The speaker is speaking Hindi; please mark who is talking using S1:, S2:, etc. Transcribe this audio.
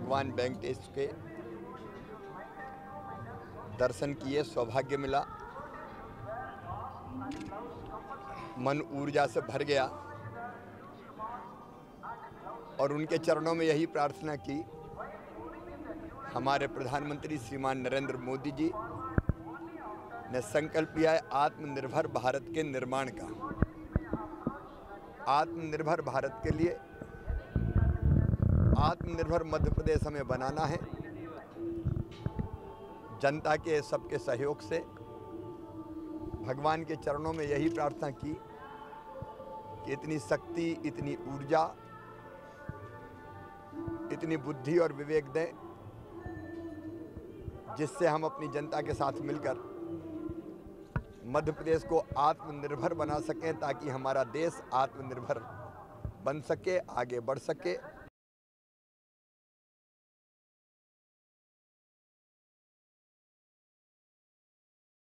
S1: भगवान वेंकटेश के दर्शन किए, सौभाग्य मिला। मन ऊर्जा से भर गया और उनके चरणों में यही प्रार्थना की, हमारे प्रधानमंत्री श्रीमान नरेंद्र मोदी जी ने संकल्प लिया है आत्मनिर्भर भारत के निर्माण का। आत्मनिर्भर भारत के लिए आत्मनिर्भर मध्य प्रदेश हमें बनाना है। जनता के सबके सहयोग से भगवान के चरणों में यही प्रार्थना की कि इतनी शक्ति, इतनी ऊर्जा, इतनी बुद्धि और विवेक दें, जिससे हम अपनी जनता के साथ मिलकर मध्य प्रदेश को आत्मनिर्भर बना सकें ताकि हमारा देश आत्मनिर्भर बन सके, आगे बढ़ सके।